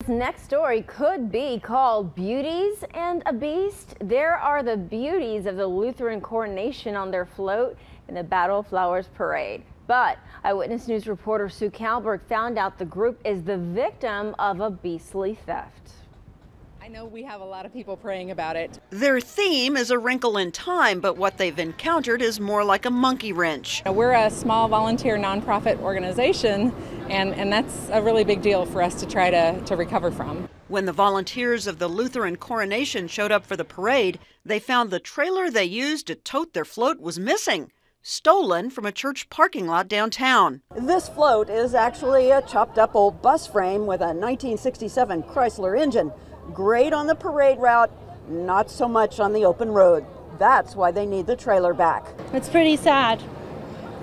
This next story could be called Beauties and a Beast. There are the beauties of the Lutheran coronation on their float in the Battle of Flowers Parade. But Eyewitness News reporter Sue Calberg found out the group is the victim of a beastly theft. I know we have a lot of people praying about it. Their theme is a wrinkle in time, but what they've encountered is more like a monkey wrench. We're a small volunteer nonprofit organization, and, and that's a really big deal for us to try to, to recover from. When the volunteers of the Lutheran coronation showed up for the parade, they found the trailer they used to tote their float was missing stolen from a church parking lot downtown. This float is actually a chopped up old bus frame with a 1967 Chrysler engine. Great on the parade route, not so much on the open road. That's why they need the trailer back. It's pretty sad.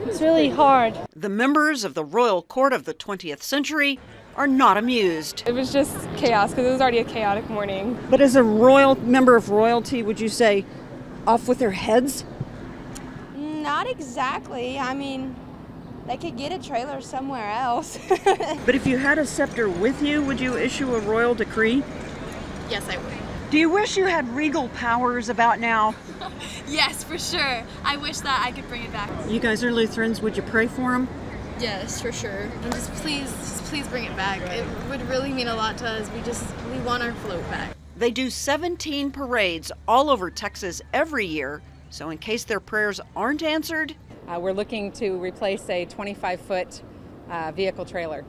It's really hard. The members of the royal court of the 20th century are not amused. It was just chaos because it was already a chaotic morning. But as a royal member of royalty, would you say off with their heads? Not exactly. I mean, they could get a trailer somewhere else. but if you had a scepter with you, would you issue a royal decree? Yes, I would. Do you wish you had regal powers about now? yes, for sure. I wish that I could bring it back. You guys are Lutherans. Would you pray for them? Yes, for sure. And just please, just please bring it back. It would really mean a lot to us. We just, we want our float back. They do 17 parades all over Texas every year. So in case their prayers aren't answered, uh, we're looking to replace a 25 foot uh, vehicle trailer.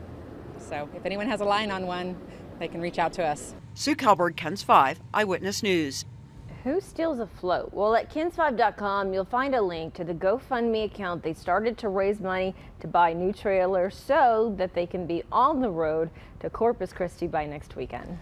So if anyone has a line on one, they can reach out to us. Sue Calberg, KENS 5, Eyewitness News. Who steals a float? Well, at KENS5.com, you'll find a link to the GoFundMe account. They started to raise money to buy new trailers so that they can be on the road to Corpus Christi by next weekend.